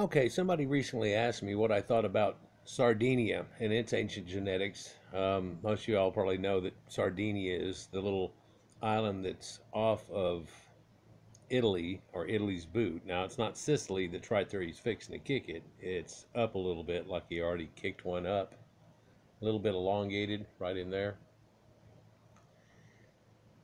Okay, somebody recently asked me what I thought about Sardinia and its ancient genetics. Um, most of you all probably know that Sardinia is the little island that's off of Italy or Italy's boot. Now, it's not Sicily that's right there. He's fixing to kick it. It's up a little bit, like he already kicked one up. A little bit elongated right in there.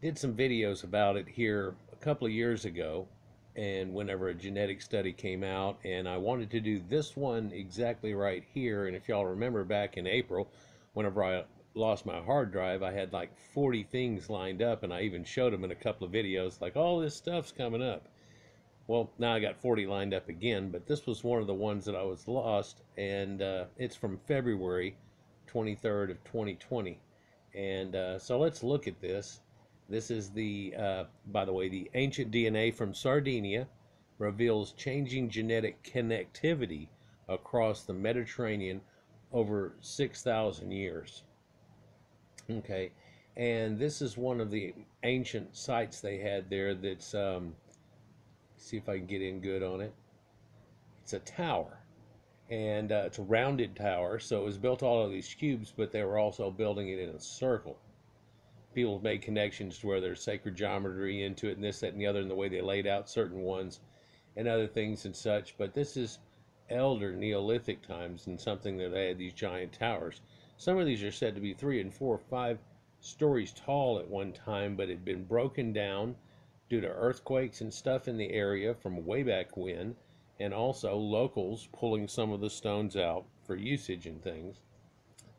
Did some videos about it here a couple of years ago and whenever a genetic study came out and I wanted to do this one exactly right here and if y'all remember back in April whenever I lost my hard drive I had like 40 things lined up and I even showed them in a couple of videos like all this stuff's coming up. Well now I got 40 lined up again but this was one of the ones that I was lost and uh, it's from February 23rd of 2020 and uh, so let's look at this this is the, uh, by the way, the ancient DNA from Sardinia reveals changing genetic connectivity across the Mediterranean over 6,000 years. Okay, and this is one of the ancient sites they had there that's, um, see if I can get in good on it. It's a tower, and uh, it's a rounded tower, so it was built all of these cubes, but they were also building it in a circle people made connections to where there's sacred geometry into it and this, that, and the other, and the way they laid out certain ones and other things and such. But this is elder Neolithic times and something that they had these giant towers. Some of these are said to be three and four, five stories tall at one time, but had been broken down due to earthquakes and stuff in the area from way back when, and also locals pulling some of the stones out for usage and things.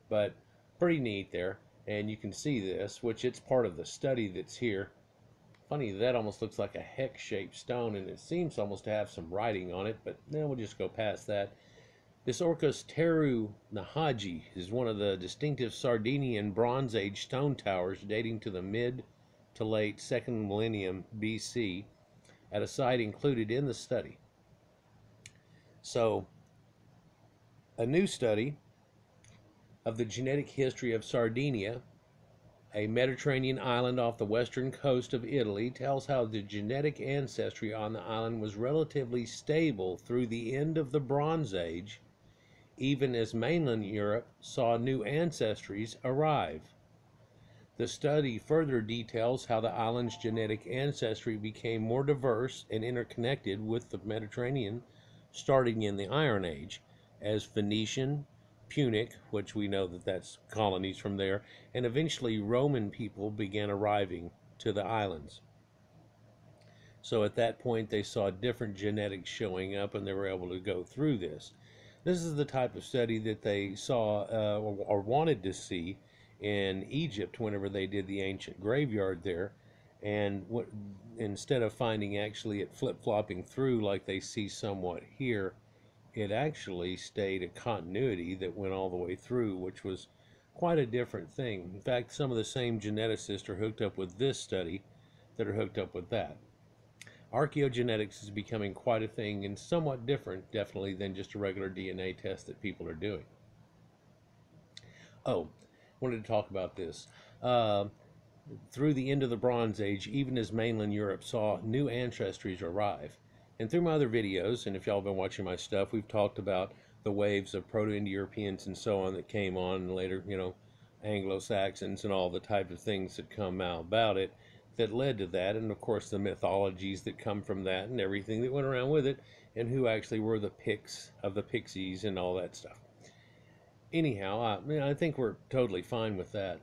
But pretty neat there and you can see this, which it's part of the study that's here. Funny, that almost looks like a hex-shaped stone, and it seems almost to have some writing on it, but now we'll just go past that. This Orcus Teru Nahaji is one of the distinctive Sardinian Bronze Age stone towers dating to the mid to late second millennium BC at a site included in the study. So, a new study of the genetic history of Sardinia, a Mediterranean island off the western coast of Italy, tells how the genetic ancestry on the island was relatively stable through the end of the Bronze Age, even as mainland Europe saw new ancestries arrive. The study further details how the island's genetic ancestry became more diverse and interconnected with the Mediterranean starting in the Iron Age, as Phoenician, Punic, which we know that that's colonies from there, and eventually Roman people began arriving to the islands. So at that point, they saw different genetics showing up and they were able to go through this. This is the type of study that they saw uh, or, or wanted to see in Egypt whenever they did the ancient graveyard there. And what, instead of finding actually it flip flopping through like they see somewhat here, it actually stayed a continuity that went all the way through, which was quite a different thing. In fact, some of the same geneticists are hooked up with this study that are hooked up with that. Archaeogenetics is becoming quite a thing and somewhat different, definitely, than just a regular DNA test that people are doing. Oh, wanted to talk about this. Uh, through the end of the Bronze Age, even as mainland Europe saw new ancestries arrive, and through my other videos, and if y'all have been watching my stuff, we've talked about the waves of Proto-Indo-Europeans and so on that came on, and later, you know, Anglo-Saxons and all the type of things that come out about it that led to that, and of course the mythologies that come from that and everything that went around with it, and who actually were the Picts of the Pixies and all that stuff. Anyhow, I, mean, I think we're totally fine with that.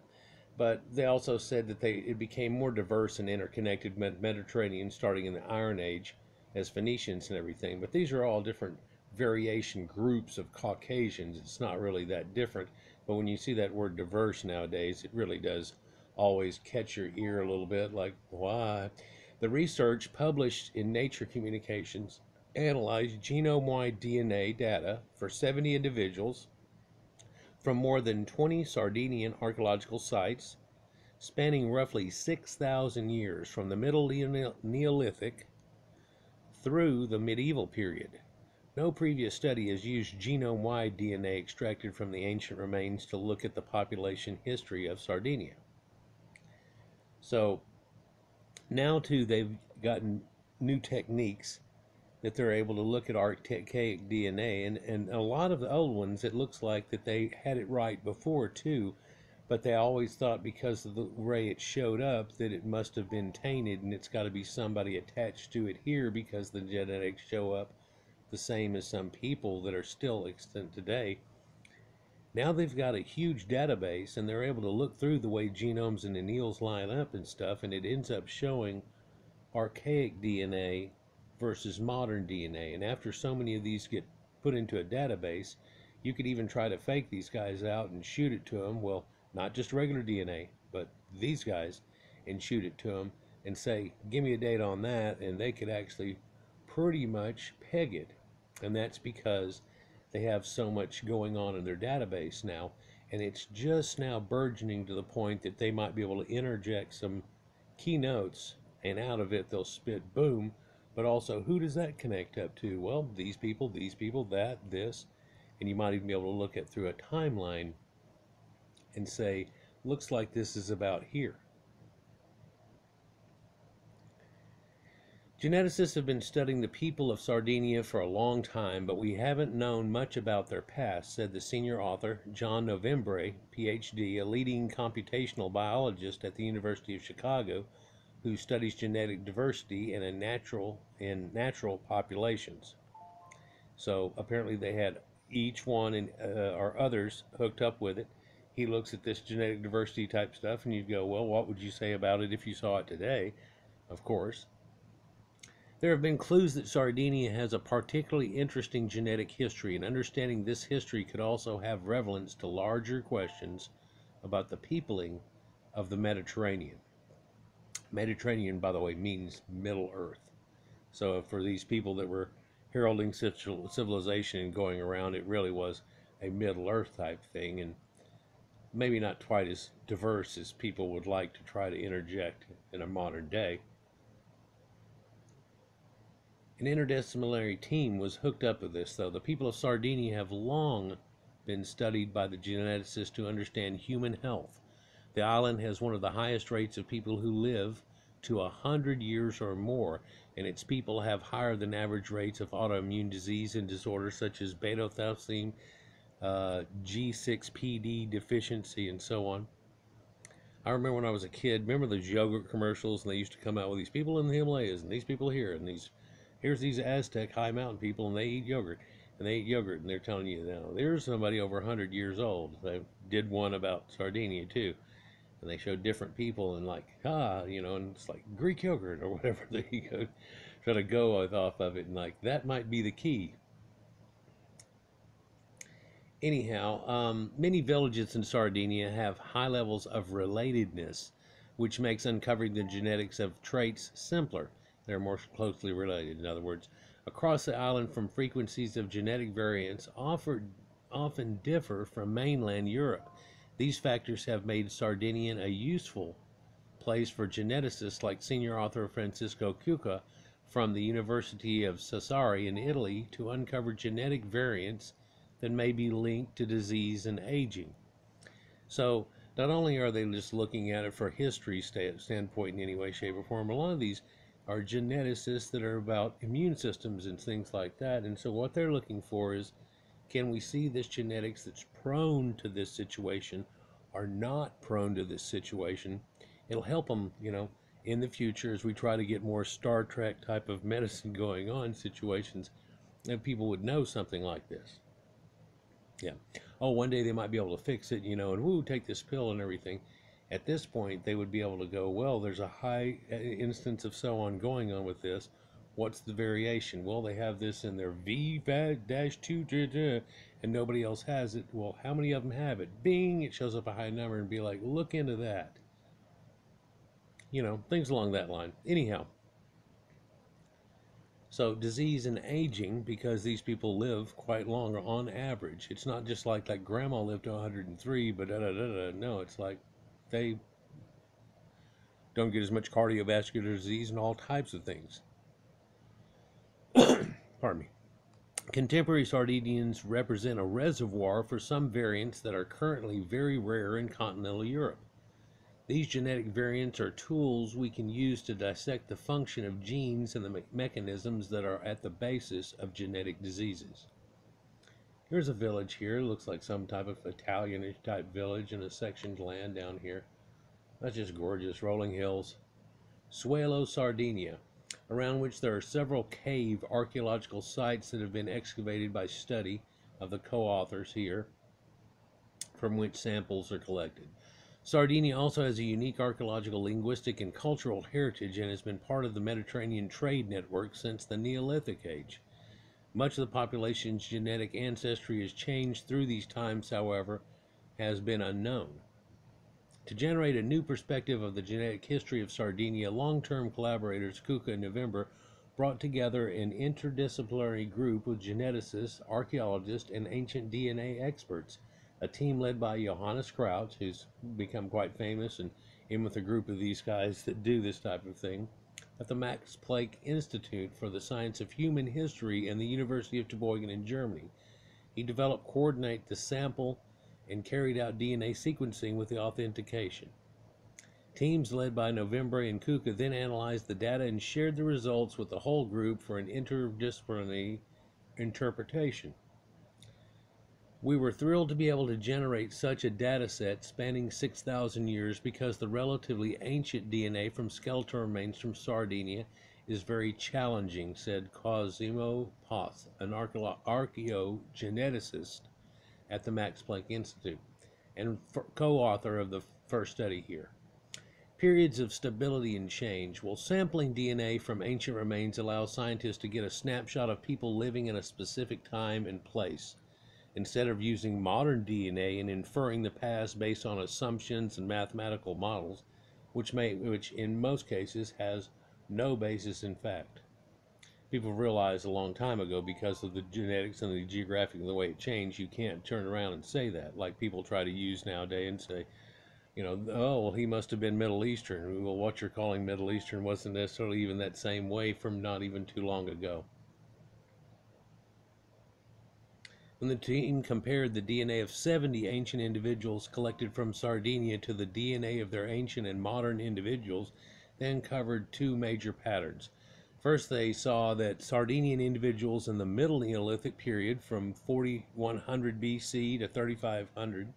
But they also said that they it became more diverse and interconnected Mediterranean starting in the Iron Age, as Phoenicians and everything, but these are all different variation groups of Caucasians. It's not really that different, but when you see that word diverse nowadays, it really does always catch your ear a little bit like, why? The research published in Nature Communications analyzed genome wide DNA data for 70 individuals from more than 20 Sardinian archaeological sites spanning roughly 6,000 years from the Middle Neolithic through the medieval period. No previous study has used genome-wide DNA extracted from the ancient remains to look at the population history of Sardinia. So now too they've gotten new techniques that they're able to look at archaic DNA, and, and a lot of the old ones, it looks like that they had it right before too, but they always thought because of the way it showed up that it must have been tainted and it's got to be somebody attached to it here because the genetics show up the same as some people that are still extant today. Now they've got a huge database and they're able to look through the way genomes and alleles line up and stuff, and it ends up showing archaic DNA versus modern DNA. And after so many of these get put into a database, you could even try to fake these guys out and shoot it to them. Well, not just regular DNA, but these guys, and shoot it to them and say, give me a date on that, and they could actually pretty much peg it. And that's because they have so much going on in their database now. And it's just now burgeoning to the point that they might be able to interject some keynotes, and out of it they'll spit boom. But also, who does that connect up to? Well, these people, these people, that, this. And you might even be able to look at through a timeline and say, looks like this is about here. Geneticists have been studying the people of Sardinia for a long time, but we haven't known much about their past, said the senior author, John Novembre, PhD, a leading computational biologist at the University of Chicago, who studies genetic diversity in a natural in natural populations. So apparently they had each one and uh, or others hooked up with it he looks at this genetic diversity type stuff, and you go, well, what would you say about it if you saw it today? Of course. There have been clues that Sardinia has a particularly interesting genetic history, and understanding this history could also have relevance to larger questions about the peopling of the Mediterranean. Mediterranean, by the way, means Middle Earth. So for these people that were heralding civilization and going around, it really was a Middle Earth type thing. And maybe not quite as diverse as people would like to try to interject in a modern day. An interdisciplinary team was hooked up with this, though. The people of Sardinia have long been studied by the geneticists to understand human health. The island has one of the highest rates of people who live to a hundred years or more, and its people have higher than average rates of autoimmune disease and disorders such as beta thalassemia uh, G6PD deficiency, and so on. I remember when I was a kid, remember those yogurt commercials, and they used to come out with these people in the Himalayas, and these people here, and these here's these Aztec high mountain people, and they eat yogurt, and they eat yogurt, and they're telling you now there's somebody over 100 years old. They did one about Sardinia too, and they showed different people, and like ah, you know, and it's like Greek yogurt or whatever. Go, try to go off of it, and like that might be the key anyhow, um, many villages in Sardinia have high levels of relatedness, which makes uncovering the genetics of traits simpler. They're more closely related, in other words. Across the island, from frequencies of genetic variants offered, often differ from mainland Europe. These factors have made Sardinia a useful place for geneticists like senior author Francesco Cucca from the University of Sassari in Italy to uncover genetic variants that may be linked to disease and aging. So not only are they just looking at it for history standpoint in any way, shape, or form, a lot of these are geneticists that are about immune systems and things like that. And so what they're looking for is can we see this genetics that's prone to this situation or not prone to this situation? It'll help them, you know, in the future as we try to get more Star Trek type of medicine going on situations that people would know something like this. Yeah. Oh, one day they might be able to fix it, you know, and woo, take this pill and everything. At this point, they would be able to go, well, there's a high uh, instance of so on going on with this. What's the variation? Well, they have this in their V-2, and nobody else has it. Well, how many of them have it? Bing, it shows up a high number and be like, look into that. You know, things along that line. Anyhow, so disease and aging, because these people live quite long on average. It's not just like that grandma lived to 103, but da da da da. No, it's like they don't get as much cardiovascular disease and all types of things. Pardon me. Contemporary Sardinians represent a reservoir for some variants that are currently very rare in continental Europe. These genetic variants are tools we can use to dissect the function of genes and the me- mechanisms that are at the basis of genetic diseases. Here's a village here. Looks like some type of Italianish type village in a sectioned land down here. That's just gorgeous. Rolling hills. Suelo, Sardinia, around which there are several cave archaeological sites that have been excavated by study of the co authors here, from which samples are collected. Sardinia also has a unique archaeological, linguistic, and cultural heritage and has been part of the Mediterranean trade network since the Neolithic age. Much of the population's genetic ancestry has changed through these times, however, has been unknown. To generate a new perspective of the genetic history of Sardinia, long term collaborators Cucca and November brought together an interdisciplinary group with geneticists, archaeologists, and ancient DNA experts a team led by Johannes Krause, who's become quite famous and in with a group of these guys that do this type of thing, at the Max Planck Institute for the Science of Human History and the University of Tübingen in Germany. He developed coordinate the sample and carried out DNA sequencing with the authentication. Teams led by November and Cucca then analyzed the data and shared the results with the whole group for an interdisciplinary interpretation. We were thrilled to be able to generate such a data set spanning 6,000 years because the relatively ancient DNA from skeletal remains from Sardinia is very challenging, said Cosimo Posth, an archaeogeneticist at the Max Planck Institute and co author of the first study here. Periods of stability and change. Well, sampling DNA from ancient remains allows scientists to get a snapshot of people living in a specific time and place instead of using modern DNA and inferring the past based on assumptions and mathematical models, which may which in most cases has no basis in fact. People realized a long time ago because of the genetics and the geographic and the way it changed, you can't turn around and say that like people try to use nowadays and say, you know, oh, well, he must have been Middle Eastern. Well, what you're calling Middle Eastern wasn't necessarily even that same way from not even too long ago. When the team compared the DNA of 70 ancient individuals collected from Sardinia to the DNA of their ancient and modern individuals, they uncovered two major patterns. First, they saw that Sardinian individuals in the Middle Neolithic period from 4100 BC to 3500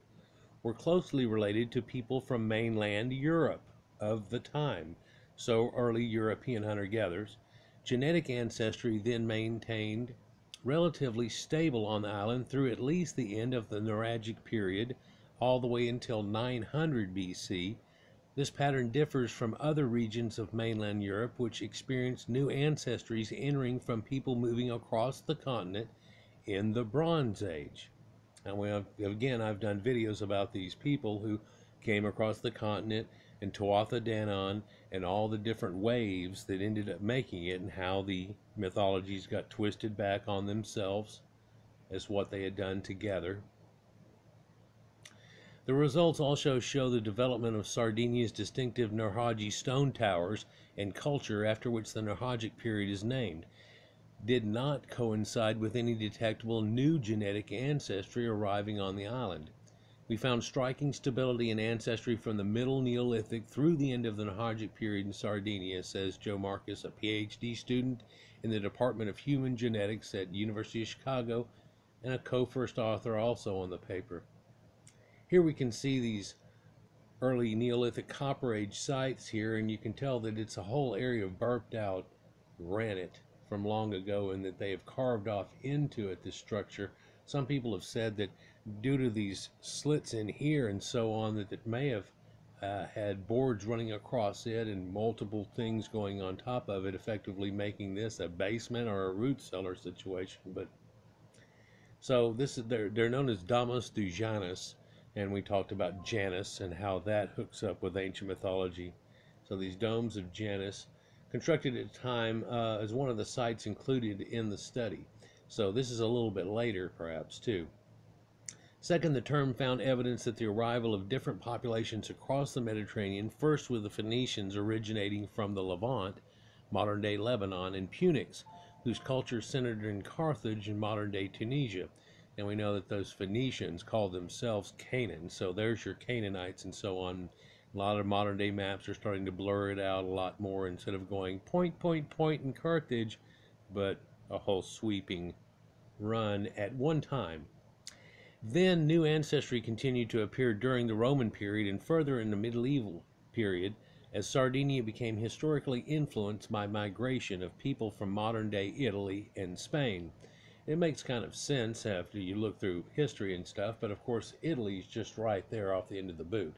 were closely related to people from mainland Europe of the time, so early European hunter gatherers. Genetic ancestry then maintained relatively stable on the island through at least the end of the Nuragic period, all the way until 900 BC. This pattern differs from other regions of mainland Europe, which experienced new ancestries entering from people moving across the continent in the Bronze Age. And we have, again, I've done videos about these people who came across the continent and Tuatha Danann and all the different waves that ended up making it and how the mythologies got twisted back on themselves as what they had done together. The results also show the development of Sardinia's distinctive Nuraghe stone towers and culture after which the Nuragic period is named did not coincide with any detectable new genetic ancestry arriving on the island. We found striking stability in ancestry from the Middle Neolithic through the end of the Nuragic period in Sardinia, says Joe Marcus, a PhD student in the Department of Human Genetics at University of Chicago and a co-first author also on the paper. Here we can see these early Neolithic Copper Age sites here, and you can tell that it's a whole area of burped out granite from long ago and that they have carved off into it this structure. Some people have said that due to these slits in here and so on that it may have uh, had boards running across it and multiple things going on top of it, effectively making this a basement or a root cellar situation. But so this is they're they're known as Domus du Janus, and we talked about Janus and how that hooks up with ancient mythology. So these domes of Janus, constructed at a time uh, as one of the sites included in the study. So this is a little bit later, perhaps too. Second, the term found evidence that the arrival of different populations across the Mediterranean, first with the Phoenicians originating from the Levant, modern day Lebanon, and Punics, whose culture centered in Carthage in modern day Tunisia. And we know that those Phoenicians called themselves Canaan, so there's your Canaanites and so on. A lot of modern day maps are starting to blur it out a lot more instead of going point, point, point in Carthage, but a whole sweeping run at one time. Then new ancestry continued to appear during the Roman period and further in the medieval period as Sardinia became historically influenced by migration of people from modern day Italy and Spain. It makes kind of sense after you look through history and stuff, but of course, Italy's just right there off the end of the boot.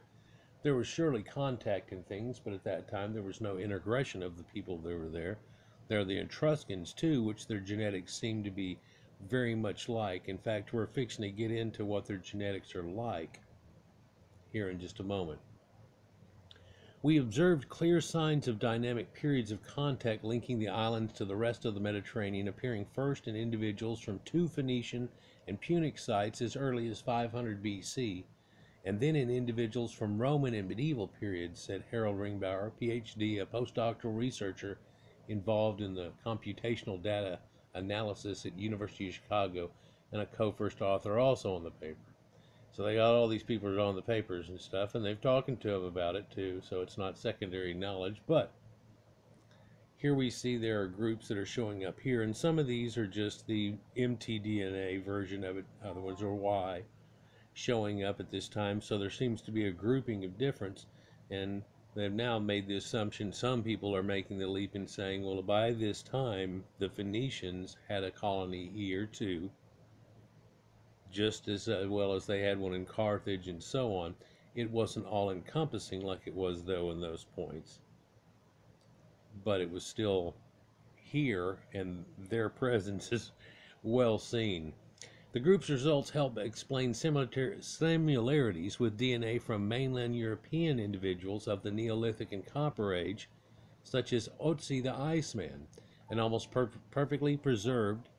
There was surely contact and things, but at that time there was no integration of the people that were there. There are the Etruscans too, which their genetics seem to be very much like. In fact, we're fixing to get into what their genetics are like here in just a moment. We observed clear signs of dynamic periods of contact linking the islands to the rest of the Mediterranean, appearing first in individuals from two Phoenician and Punic sites as early as 500 BC, and then in individuals from Roman and medieval periods, said Harald Ringbauer, PhD, a postdoctoral researcher involved in the computational data analysis at University of Chicago and a co-first author also on the paper. So they got all these people on the papers and stuff, and they've talking to them about it too. So it's not secondary knowledge, but here we see there are groups that are showing up here, and some of these are just the mtDNA version of it, other ones are Y, showing up at this time. So there seems to be a grouping of difference, and they've now made the assumption. Some people are making the leap and saying, well, by this time, the Phoenicians had a colony here too just as uh, well as they had one in Carthage and so on. It wasn't all encompassing like it was, though, in those points. But it was still here, and their presence is well seen. The group's results help explain similarities with DNA from mainland European individuals of the Neolithic and Copper Age, such as Otzi the Iceman, an almost per perfectly preserved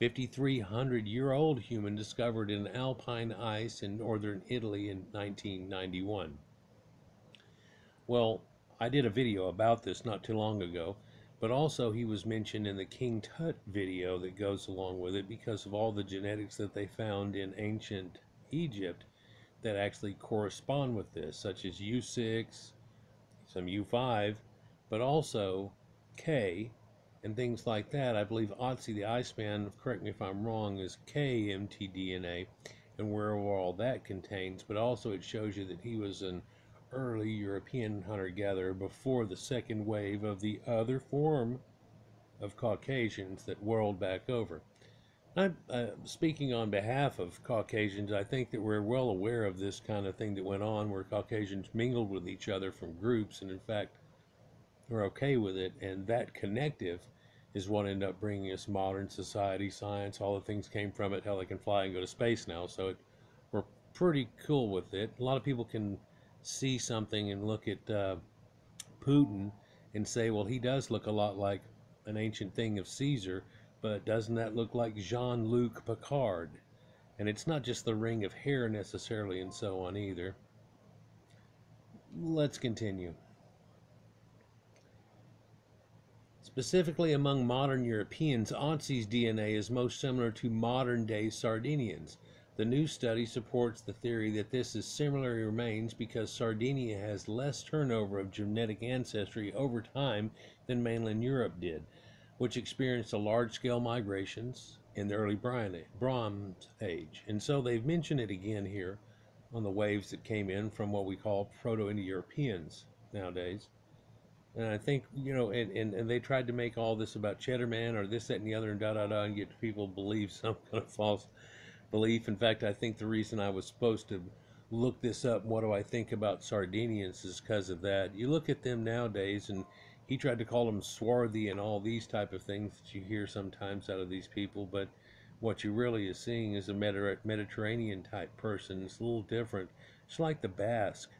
5,300 year old human discovered in alpine ice in northern Italy in 1991. Well, I did a video about this not too long ago, but also he was mentioned in the King Tut video that goes along with it because of all the genetics that they found in ancient Egypt that actually correspond with this, such as U6, some U5, but also K, and things like that. I believe Otzi the Iceman, correct me if I'm wrong, is KMTDNA and where all that contains, but also it shows you that he was an early European hunter-gatherer before the second wave of the other form of Caucasians that whirled back over. I'm uh, speaking on behalf of Caucasians. I think that we're well aware of this kind of thing that went on where Caucasians mingled with each other from groups, and in fact, we're okay with it. And that connective is what ended up bringing us modern society, science, all the things came from it, how they can fly and go to space now. So it, we're pretty cool with it. A lot of people can see something and look at uh, Putin and say, well, he does look a lot like an ancient thing of Caesar, but doesn't that look like Jean Luc Picard? And it's not just the ring of hair necessarily and so on either. Let's continue. Specifically among modern Europeans, Otzi's DNA is most similar to modern day Sardinians. The new study supports the theory that this is similarly remains because Sardinia has less turnover of genetic ancestry over time than mainland Europe did, which experienced a large-scale migrations in the early Bronze Age. And so they've mentioned it again here on the waves that came in from what we call Proto-Indo-Europeans nowadays. And I think, you know, and, and, and they tried to make all this about Cheddar Man or this, that, and the other, and da da da, and get people to believe some kind of false belief. In fact, I think the reason I was supposed to look this up, what do I think about Sardinians, is because of that. You look at them nowadays, and he tried to call them swarthy and all these type of things that you hear sometimes out of these people, but what you really is seeing is a Mediterranean type person. It's a little different. It's like the Basque.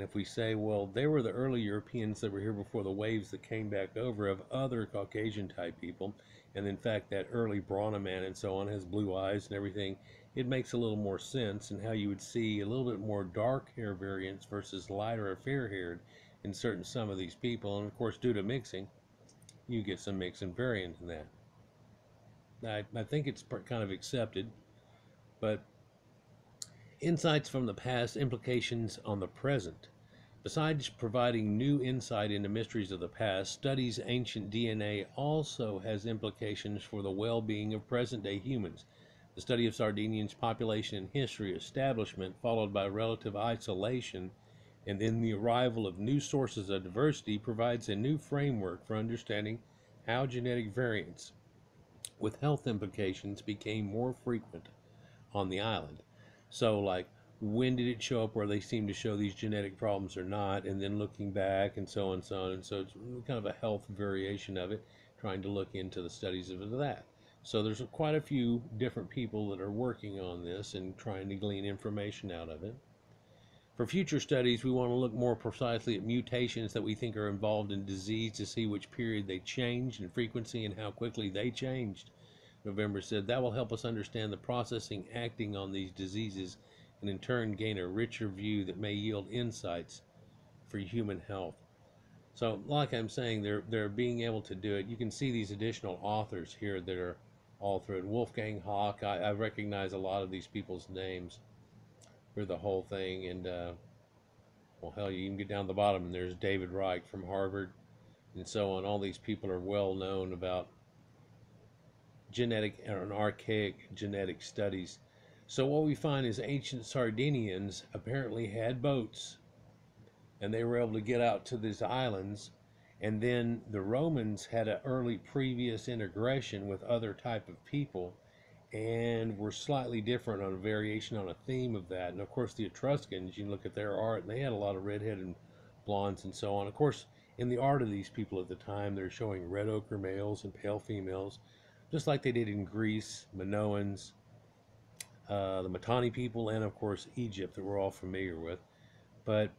And if we say, well, they were the early Europeans that were here before the waves that came back over of other Caucasian type people, and in fact that early Brahma man and so on has blue eyes and everything, it makes a little more sense and how you would see a little bit more dark hair variants versus lighter or fair haired in certain some of these people. And of course, due to mixing, you get some mix and variant in that. I, I think it's kind of accepted, but insights from the past, implications on the present. Besides providing new insight into mysteries of the past, studies ancient DNA also has implications for the well-being of present-day humans. The study of Sardinians' population and history establishment, followed by relative isolation, and then the arrival of new sources of diversity, provides a new framework for understanding how genetic variants with health implications became more frequent on the island. So, like, when did it show up where they seem to show these genetic problems or not, and then looking back and so on and so on. And so it's kind of a health variation of it, trying to look into the studies of that. So there's quite a few different people that are working on this and trying to glean information out of it. For future studies, we want to look more precisely at mutations that we think are involved in disease to see which period they changed in frequency and how quickly they changed. November said that will help us understand the processing acting on these diseases and in turn gain a richer view that may yield insights for human health. So, like I'm saying, they're they're being able to do it. You can see these additional authors here that are all through it. Wolfgang Haak, I, I recognize a lot of these people's names for the whole thing, and uh, well, hell, you can get down to the bottom, and there's David Reich from Harvard, and so on. All these people are well known about genetic and archaic genetic studies so what we find is ancient Sardinians apparently had boats and they were able to get out to these islands and then the Romans had an early previous integration with other type of people and were slightly different on a variation on a theme of that. And of course the Etruscans, you look at their art and they had a lot of redheaded blondes and so on. Of course, in the art of these people at the time, they're showing red ochre males and pale females, just like they did in Greece, Minoans, uh, the Mitanni people, and of course Egypt that we're all familiar with. But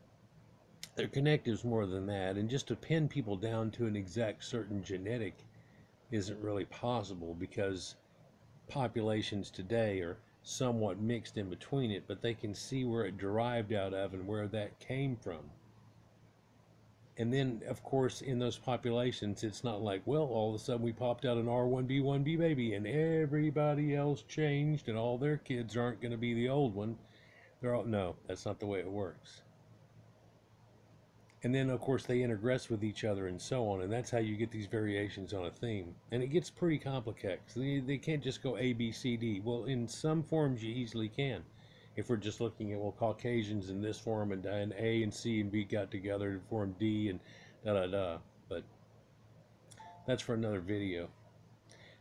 they're connectives more than that, and just to pin people down to an exact certain genetic isn't really possible because populations today are somewhat mixed in between it, but they can see where it derived out of and where that came from and then of course in those populations it's not like well all of a sudden we popped out an r1b1b baby and everybody else changed and all their kids aren't going to be the old one. They're all no that's not the way it works. And then of course they intergress with each other and so on and that's how you get these variations on a theme. And it gets pretty complicated they, they can't just go a b c d. Well in some forms you easily can if we're just looking at well Caucasians in this form and, and A and C and B got together to form D and da da da. But that's for another video.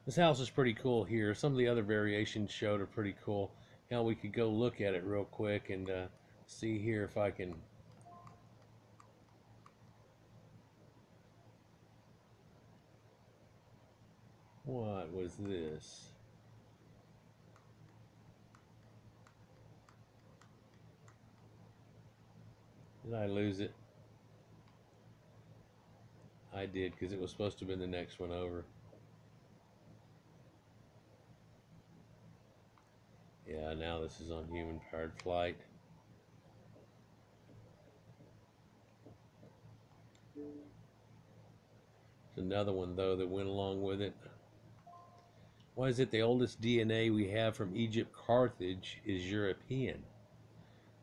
This house is pretty cool here. Some of the other variations showed are pretty cool. Now we could go look at it real quick and uh, see here if I can What was this? Did I lose it? I did because it was supposed to been the next one over. Yeah, now this is on human powered flight. There's another one though that went along with it. Why is it the oldest DNA we have from Egypt Carthage is European?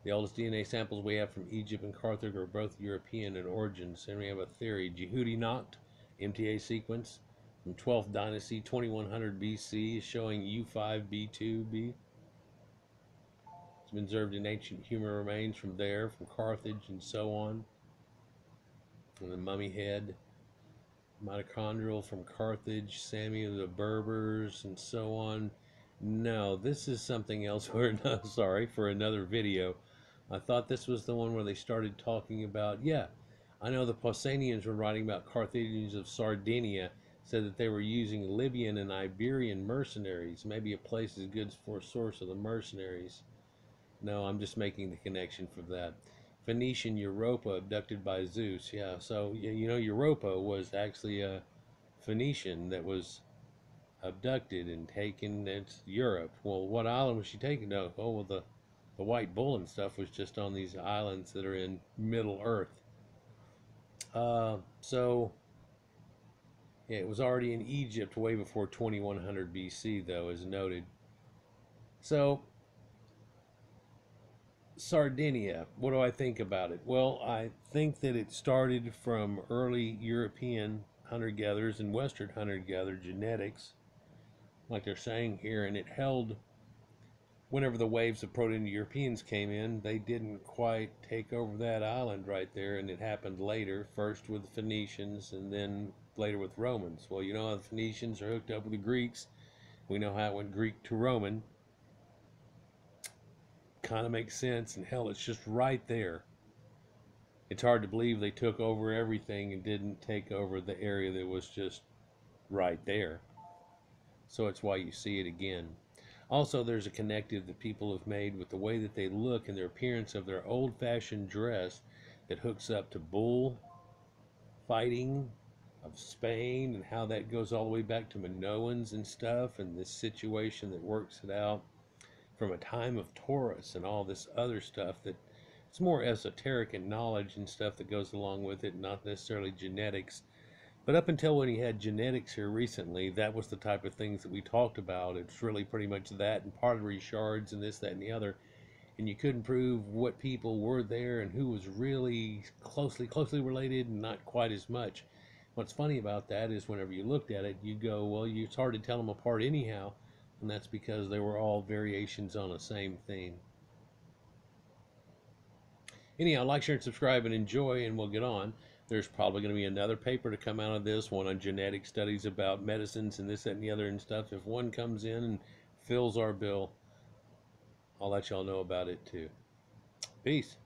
The oldest DNA samples we have from Egypt and Carthage are both European in origins, and we have a theory. Djehutynakht MTA sequence from 12th dynasty, 2100 BC, is showing U5B2b. It's been observed in ancient human remains from there, from Carthage, and so on. And the mummy head, mitochondrial from Carthage, of the Berbers, and so on. No, this is something else. We're no, sorry for another video. I thought this was the one where they started talking about, yeah, I know the Pausanians were writing about Carthaginians of Sardinia, said that they were using Libyan and Iberian mercenaries. Maybe a place is good for a source of the mercenaries. No, I'm just making the connection for that. Phoenician Europa abducted by Zeus. Yeah, so you know Europa was actually a Phoenician that was abducted and taken to Europe. Well, what island was she taken to? Oh, well, the the white bull and stuff was just on these islands that are in Middle Earth. Uh, so, yeah, it was already in Egypt way before 2100 BC, though, as noted. So, Sardinia, what do I think about it? Well, I think that it started from early European hunter gatherers and Western hunter gatherer genetics, like they're saying here, and it held whenever the waves of Proto Europeans came in, they didn't quite take over that island right there, and it happened later, first with the Phoenicians and then later with Romans. Well, you know how the Phoenicians are hooked up with the Greeks. We know how it went Greek to Roman kind of makes sense. And hell, it's just right there. It's hard to believe they took over everything and didn't take over the area that was just right there. So it's why you see it again. Also, there's a connective that people have made with the way that they look and their appearance of their old fashioned dress that hooks up to bull fighting of Spain and how that goes all the way back to Minoans and stuff and this situation that works it out from a time of Taurus and all this other stuff that it's more esoteric and knowledge and stuff that goes along with it, not necessarily genetics. But up until when he had genetics here recently, that was the type of things that we talked about. It's really pretty much that and of shards and this, that, and the other. And you couldn't prove what people were there and who was really closely, closely related and not quite as much. What's funny about that is whenever you looked at it, you go, well, it's hard to tell them apart anyhow and that's because they were all variations on the same theme. Anyhow, like, share, and subscribe, and enjoy, and we'll get on. There's probably going to be another paper to come out of this, one on genetic studies about medicines and this, that, and the other and stuff. If one comes in and fills our bill, I'll let y'all know about it too. Peace.